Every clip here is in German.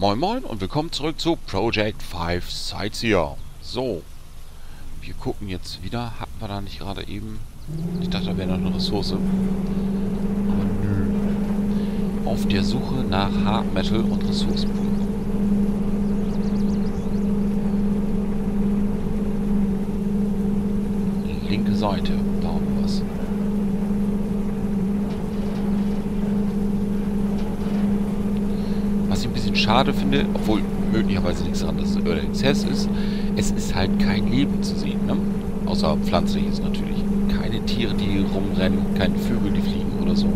Moin Moin und willkommen zurück zu Project 5 Sightseer. So, wir gucken jetzt wieder. Hatten wir da nicht gerade eben... Ich dachte, da wäre noch eine Ressource. Aber nö. Auf der Suche nach Hard Metal und Ressourcenpunkten. Linke Seite. Da haben wir was. Was ich ein bisschen schade finde, obwohl möglicherweise nichts anderes oder Exzess ist, es ist halt kein Leben zu sehen, ne? Außer pflanzliches natürlich. Keine Tiere, die rumrennen, keine Vögel, die fliegen oder so.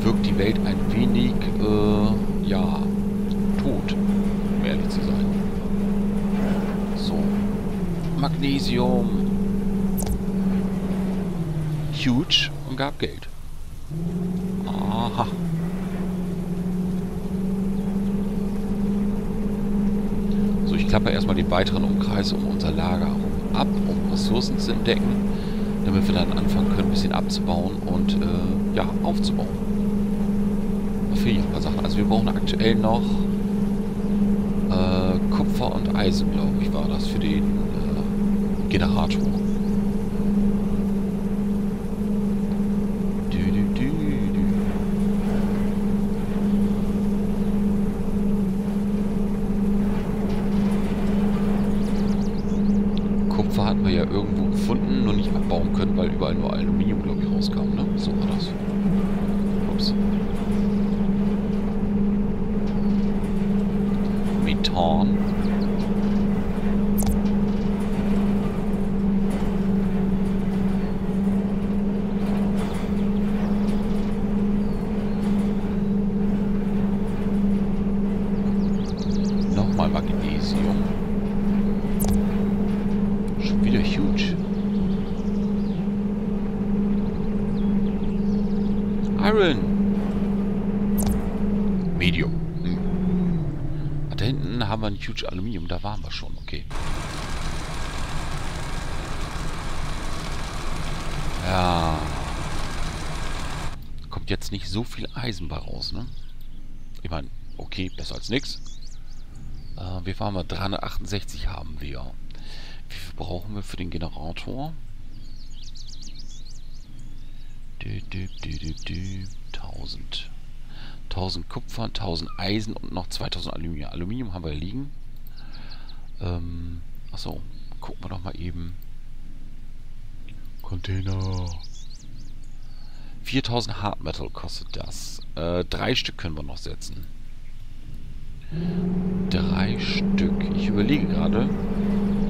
Wirkt die Welt ein wenig, äh, ja, tot, um ehrlich zu sein. So. Magnesium. Huge und gab Geld. Aha. So, ich klappe erstmal den weiteren Umkreis um unser Lager herum ab, um Ressourcen zu entdecken, damit wir dann anfangen können, ein bisschen abzubauen und äh, ja, aufzubauen. Da fehlen ein paar Sachen. Also wir brauchen aktuell noch äh, Kupfer und Eisen, glaube ich, war das für den äh, Generator. Dü, dü, dü, dü. Kupfer hatten wir ja irgendwo gefunden, nur nicht abbauen können, weil überall nur Aluminium, glaube ich, rauskam, ne? So war das. Ups. Methan. Nochmal Magnesium. Schon wieder huge. Iron. Medium. Hm. Ah, Da hinten haben wir ein huge Aluminium. Da waren wir schon. Okay. Ja. Kommt jetzt nicht so viel Eisen bei raus, ne? Ich meine, okay, besser als nix. Äh, wie waren wir? 368 haben wir. Wie viel brauchen wir für den Generator? Dü, dü, dü. 1000. 1000 Kupfer, 1000 Eisen und noch 2000 Aluminium. Aluminium haben wir liegen. Ähm, achso, gucken wir doch mal eben. Container. 4000 Hard Metal kostet das. Äh, drei Stück können wir noch setzen. Drei Stück. Ich überlege gerade,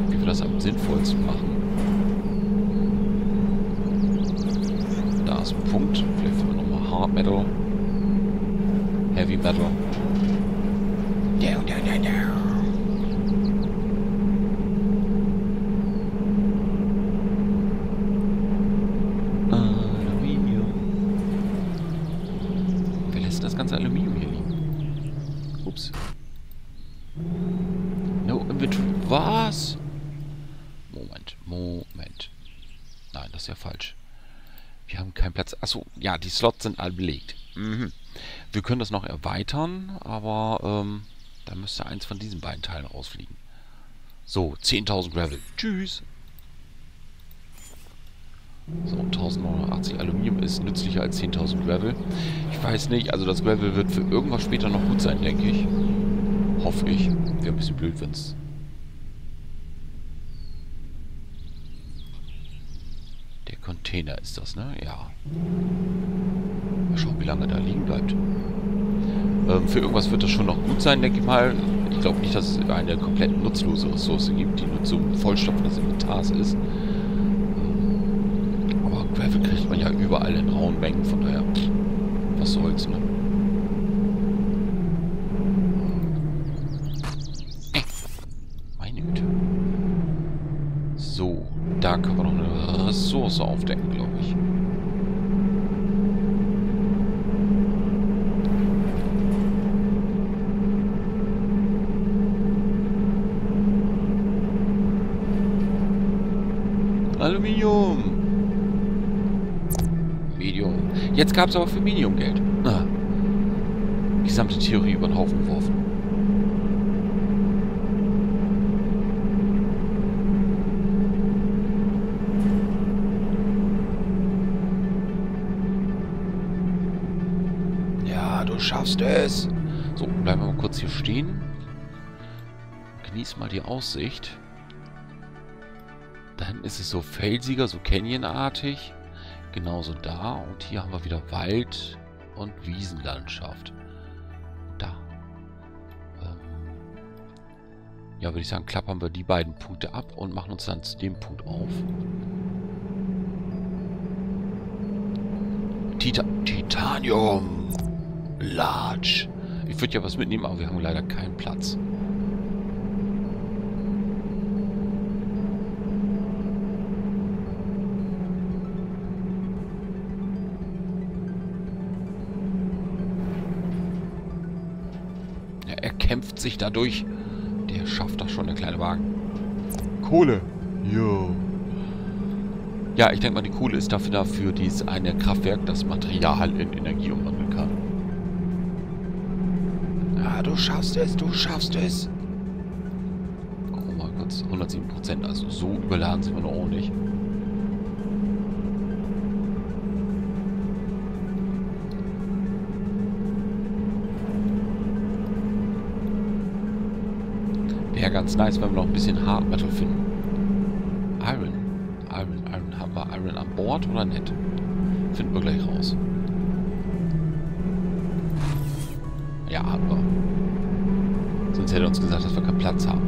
wie wir das am sinnvollsten machen. Da ist ein Punkt. Vielleicht finden wir nochmal Hard Metal. Heavy Metal. Down, down, down, down. Aluminium. Wer lässt das ganze Aluminium hier liegen? Ups. No Inventory. Was? Moment, Moment. Nein, das ist ja falsch. Wir haben keinen Platz. Achso, ja, die Slots sind alle belegt. Mhm. Wir können das noch erweitern, aber ähm, da müsste eins von diesen beiden Teilen rausfliegen. So, 10.000 Gravel. Tschüss. So, 1089 Aluminium ist nützlicher als 10.000 Gravel. Ich weiß nicht, also das Gravel wird für irgendwas später noch gut sein, denke ich. Hoffe ich. Wäre ein bisschen blöd, wenn es... Der Container ist das, ne? Ja. Mal schauen, wie lange da liegen bleibt. Ähm, für irgendwas wird das schon noch gut sein, denke ich mal. Ich glaube nicht, dass es eine komplett nutzlose Ressource gibt, die nur zum Vollstopfen des Inventars ist. Aber Gravel kriegt man ja überall in rauen Mengen, von daher, was soll's, ne? Äh, Meine Güte. So, da können wir noch eine Ressource aufdecken, glaube ich. Aluminium. Medium. Jetzt gab es aber für Medium Geld. Ah. gesamte Theorie über den Haufen geworfen. Ja, du schaffst es. So, bleiben wir mal kurz hier stehen. Genieß mal die Aussicht. Dann ist es so felsiger, so Canyon-artig. Genauso da. Und hier haben wir wieder Wald und Wiesenlandschaft. Da. Ähm ja, würde ich sagen, klappern wir die beiden Punkte ab und machen uns dann zu dem Punkt auf. Tita Titanium. Large. Ich würde ja was mitnehmen, aber wir haben leider keinen Platz. Sich dadurch. Der schafft das schon, der kleine Wagen. Kohle. Jo. Ja, ich denke mal, die Kohle ist dafür dafür, dieses eine Kraftwerk das Material in Energie umwandeln kann. Ja, du schaffst es, du schaffst es. Wir mal kurz. 107%, also so überladen sind wir noch auch nicht. Ganz nice, wenn wir noch ein bisschen Hard Metal finden. Iron. Iron, Iron. Haben wir Iron an Bord oder nicht? Finden wir gleich raus. Ja, haben wir. Sonst hätte er uns gesagt, dass wir keinen Platz haben.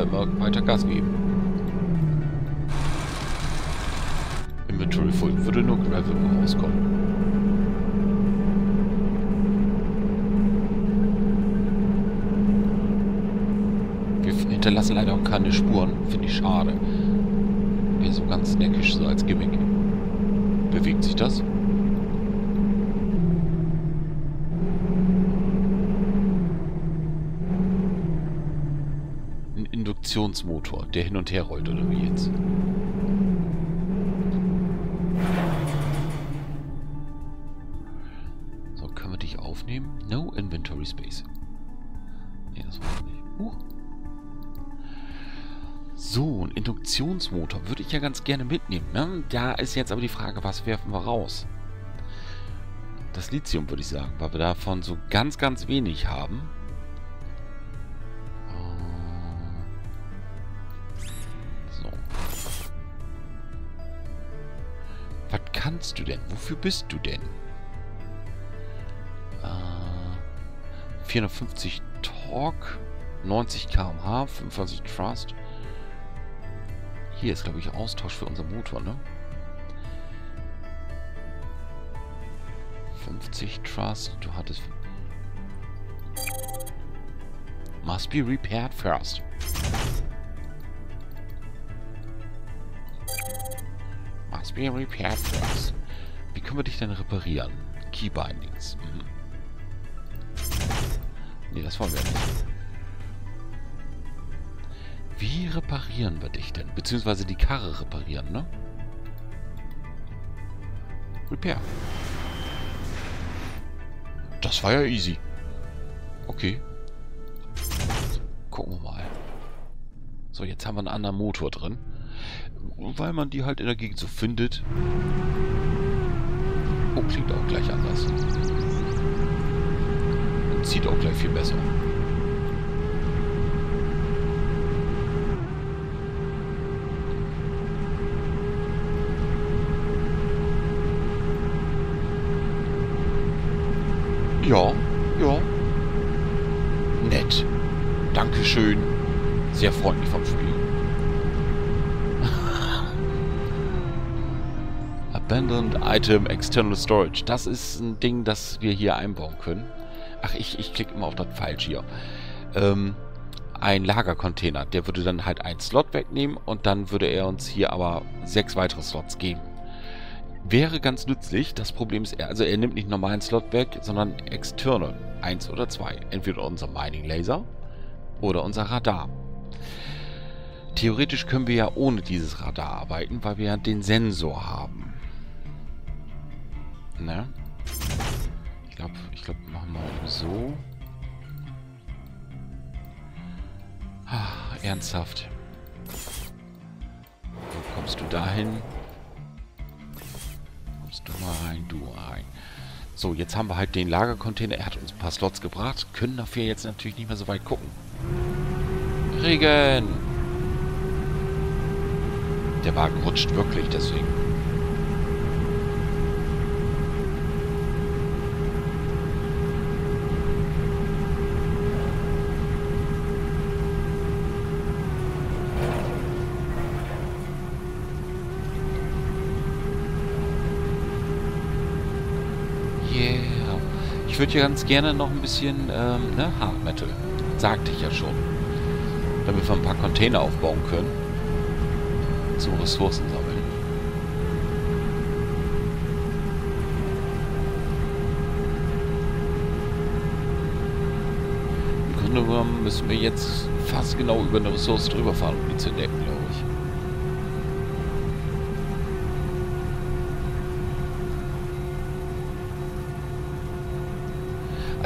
Hat er immer weiter Gas gegeben. Inventory full. Würde nur Gravel rauskommen. Wir hinterlassen leider auch keine Spuren. Finde ich schade. Wäre so ganz neckisch, so als Gimmick. Bewegt sich das? Induktionsmotor, der hin und her rollt, oder wie jetzt? So, können wir dich aufnehmen? No Inventory Space. Nee, das war nicht. Uh. So, ein Induktionsmotor würde ich ja ganz gerne mitnehmen. Ne? Da ist jetzt aber die Frage, was werfen wir raus? Das Lithium, würde ich sagen, weil wir davon so ganz, ganz wenig haben. Kannst du denn? Wofür bist du denn? Äh, 450 Torque, 90 km/h, 25 Trust. Hier ist, glaube ich, Austausch für unser Motor, ne? 50 Trust, du hattest... Must be repaired first. Must be repaired first. Wie können wir dich denn reparieren? Keybindings. Mhm. Nee, das wollen wir nicht. Wie reparieren wir dich denn? Beziehungsweise die Karre reparieren, ne? Repair. Das war ja easy. Okay. Gucken wir mal. So, jetzt haben wir einen anderen Motor drin weil man die halt in der Gegend so findet. Oh, klingt auch gleich anders. Und zieht auch gleich viel besser. Ja, ja. Nett. Dankeschön. Sehr freundlich vom Spiel. Item External Storage. Das ist ein Ding, das wir hier einbauen können. Ach, ich, ich klicke immer auf das falsch hier. Ähm, ein Lagercontainer. Der würde dann halt einen Slot wegnehmen und dann würde er uns hier aber sechs weitere Slots geben. Wäre ganz nützlich. Das Problem ist, er, also er nimmt nicht normalen Slot weg, sondern externe. Eins oder zwei. Entweder unser Mining Laser oder unser Radar. Theoretisch können wir ja ohne dieses Radar arbeiten, weil wir ja den Sensor haben. Ne? Ich glaube, ich glaube, machen wir so. Ah, ernsthaft. Wo kommst du dahin? Kommst du mal rein, du rein. So, jetzt haben wir halt den Lagercontainer. Er hat uns ein paar Slots gebracht. Können dafür jetzt natürlich nicht mehr so weit gucken. Regen! Der Wagen rutscht wirklich, deswegen. Würde ja ganz gerne noch ein bisschen ähm, ne, Hard Metal. Sagte ich ja schon. Damit wir ein paar Container aufbauen können. Zum Ressourcen sammeln. Im Grunde genommen müssen wir jetzt fast genau über eine Ressource drüber fahren, um die zu entdecken,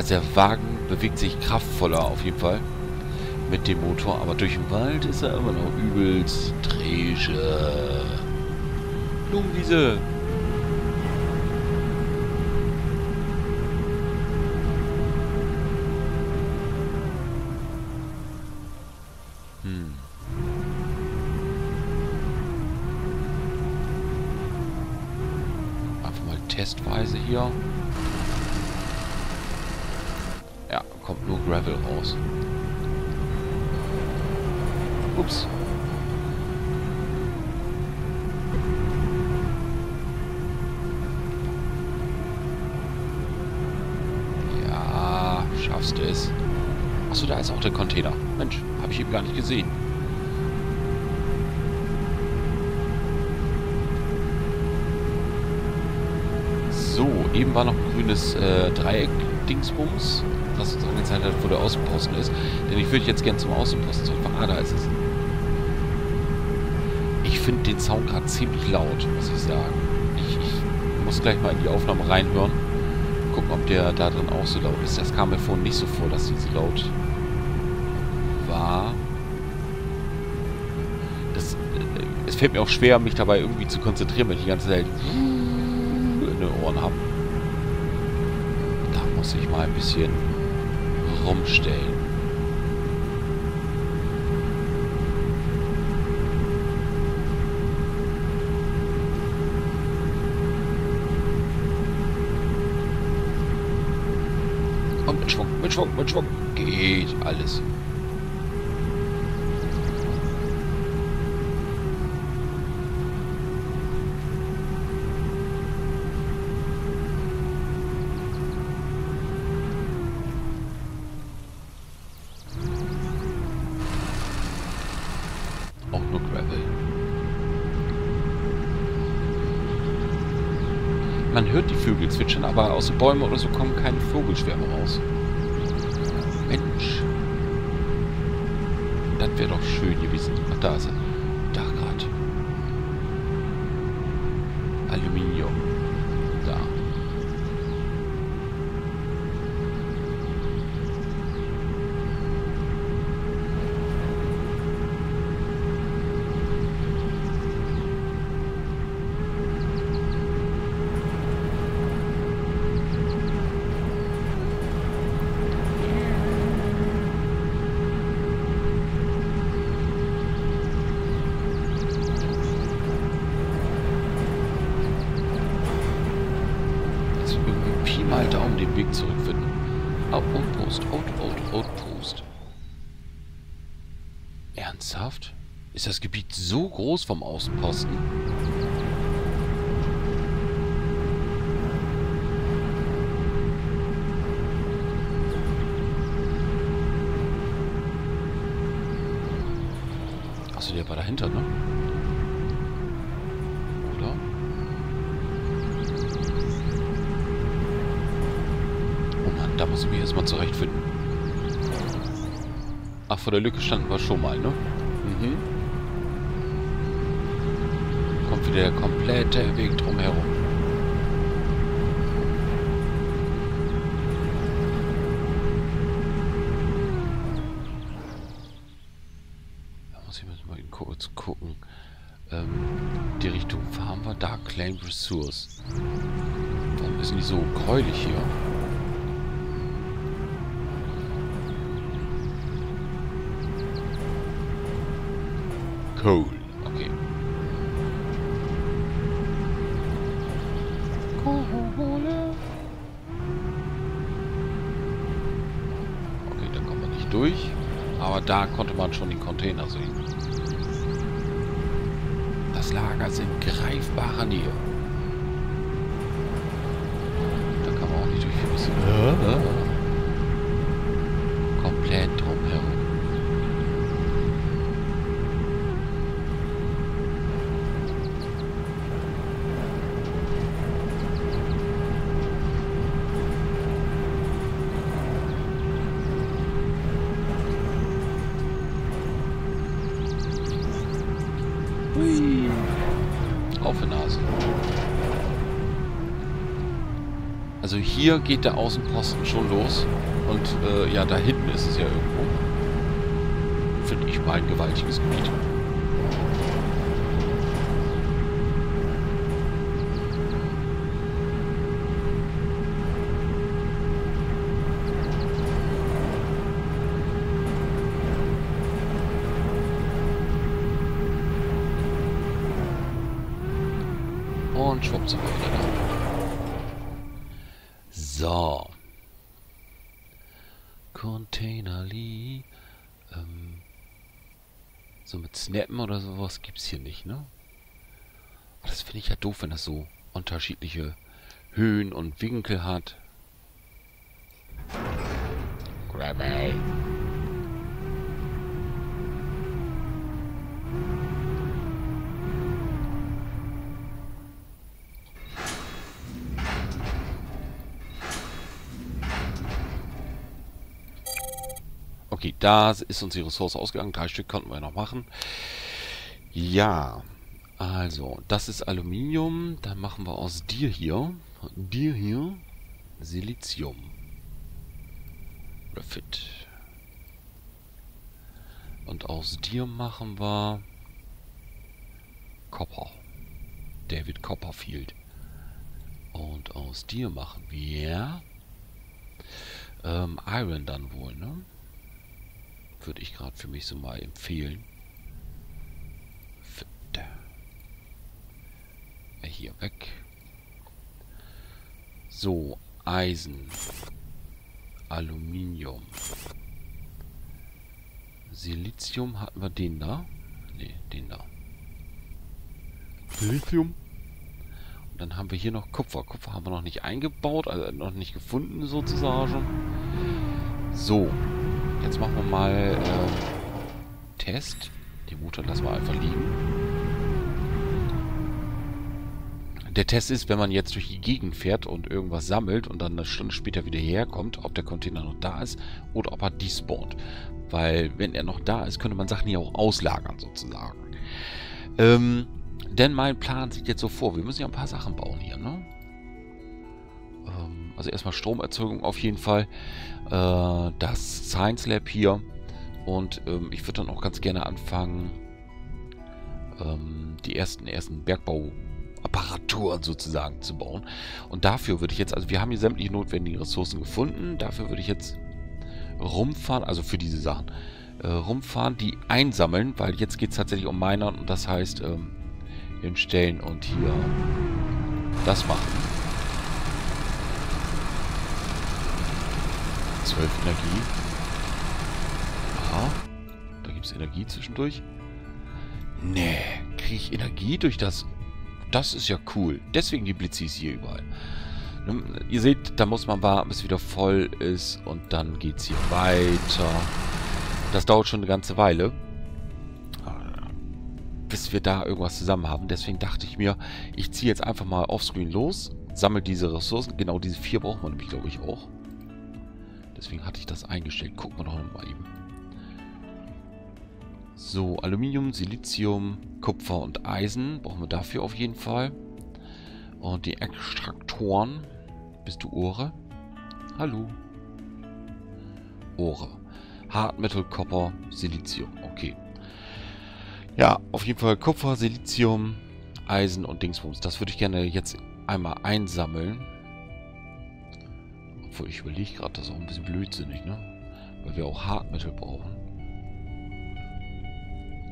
Also der Wagen bewegt sich kraftvoller auf jeden Fall mit dem Motor, aber durch den Wald ist er immer noch übelst träge. Blumenwiese. Hm. Einfach mal testweise hier. Kommt nur Gravel raus. Ups. Ja, schaffst du es. Achso, da ist auch der Container. Mensch, habe ich eben gar nicht gesehen. So, eben war noch grünes äh, Dreieck-Dingsbums was uns angezeigt hat, wo der Außenposten ist. Denn ich würde jetzt gerne zum Außenposten zurück. Ah, da ist es. Ich finde den Sound gerade ziemlich laut, muss ich sagen. Ich, ich, muss gleich mal in die Aufnahme reinhören. Gucken, ob der da drin auch so laut ist. Das kam mir vorhin nicht so vor, dass die so laut war. Das, äh, es fällt mir auch schwer, mich dabei irgendwie zu konzentrieren, wenn ich die ganze Zeit in den Ohren habe. Muss ich mal ein bisschen rumstellen. Mit Schwung, mit Schwung, mit Schwung. Geht alles. Aber aus den Bäumen oder so kommen keine Vogelschwärme raus. Mensch. Das wäre doch schön gewesen. Ach, da ist er. Ernsthaft? Ist das Gebiet so groß vom Außenposten? Achso, der war dahinter, ne? Oder? Oh Mann, da muss ich mich erstmal zurechtfinden. Ach, vor der Lücke standen wir schon mal, ne? Mhm. Kommt wieder der komplette Weg drumherum. kurz gucken. Ähm, die Richtung fahren wir da. Claim Resource. Warum ist die so gräulich hier? Coal. Okay. Kohle. Okay, da kommen wir nicht durch. Aber da konnte man schon den Container sehen. Lagers in greifbarer Nähe. Hier geht der Außenposten schon los. Und äh, ja, da hinten ist es ja irgendwo. Finde ich mal ein gewaltiges Gebiet. Und schwupp wieder da. So. Containerly. Ähm, so mit Snappen oder sowas gibt es hier nicht, ne? das finde ich ja doof, wenn das so unterschiedliche Höhen und Winkel hat. Grabby. Okay, da ist uns die Ressource ausgegangen. Drei Stück konnten wir noch machen. Ja, also, das ist Aluminium. Dann machen wir aus dir hier, dir hier, Silizium. Refit. Und aus dir machen wir Copper. David Copperfield. Und aus dir machen wir ähm, Iron dann wohl, ne? Würde ich gerade für mich so mal empfehlen. Hier weg. So, Eisen. Aluminium. Silizium hatten wir den da? Ne, den da. Lithium. Und dann haben wir hier noch Kupfer. Kupfer haben wir noch nicht eingebaut, also noch nicht gefunden sozusagen. So. Jetzt machen wir mal äh, Test. Die Motor lassen wir einfach liegen. Der Test ist, wenn man jetzt durch die Gegend fährt und irgendwas sammelt und dann eine Stunde später wieder herkommt, ob der Container noch da ist oder ob er despawnt. Weil, wenn er noch da ist, könnte man Sachen hier auch auslagern, sozusagen. Ähm, denn mein Plan sieht jetzt so vor, wir müssen ja ein paar Sachen bauen hier, ne? Also erstmal Stromerzeugung auf jeden Fall äh, das Science Lab hier. Und ähm, ich würde dann auch ganz gerne anfangen, ähm, die ersten, ersten Bergbauapparaturen sozusagen zu bauen. Und dafür würde ich jetzt, also wir haben hier sämtliche notwendigen Ressourcen gefunden. Dafür würde ich jetzt rumfahren, also für diese Sachen, äh, rumfahren, die einsammeln, weil jetzt geht es tatsächlich um Miner und das heißt, ähm, hinstellen und hier das machen. 12 Energie. Aha. Da gibt es Energie zwischendurch. Nee, kriege ich Energie durch das... Das ist ja cool. Deswegen die Blitzis hier überall. Ihr seht, da muss man warten, bis es wieder voll ist. Und dann geht es hier weiter. Das dauert schon eine ganze Weile. bis wir da irgendwas zusammen haben. Deswegen dachte ich mir, ich ziehe jetzt einfach mal offscreen los, sammle diese Ressourcen. Genau diese vier braucht man nämlich, glaube ich, auch. Deswegen hatte ich das eingestellt. Gucken wir doch mal eben. So, Aluminium, Silizium, Kupfer und Eisen brauchen wir dafür auf jeden Fall. Und die Extraktoren. Bist du Ohre? Hallo. Ohre. Hartmetal, Copper, Silizium. Okay. Ja, auf jeden Fall Kupfer, Silizium, Eisen und Dingsbums. Das würde ich gerne jetzt einmal einsammeln. Obwohl, ich überlege gerade, das ist auch ein bisschen blödsinnig, ne? Weil wir auch Hartmetal brauchen.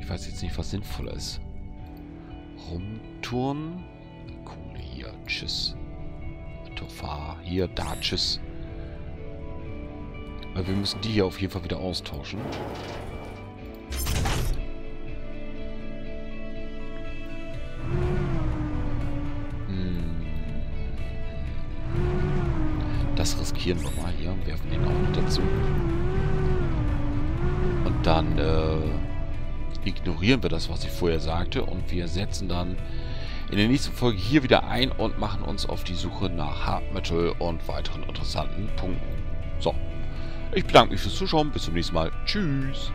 Ich weiß jetzt nicht, was sinnvoller ist. Rumtouren. Kohle hier. Tschüss. Tofa. Hier, da. Tschüss. Weil wir müssen die hier auf jeden Fall wieder austauschen. Das riskieren wir mal hier. Werfen den auch noch dazu. Und dann äh, ignorieren wir das, was ich vorher sagte. Und wir setzen dann in der nächsten Folge hier wieder ein und machen uns auf die Suche nach Hard Metal und weiteren interessanten Punkten. So. Ich bedanke mich fürs Zuschauen. Bis zum nächsten Mal. Tschüss.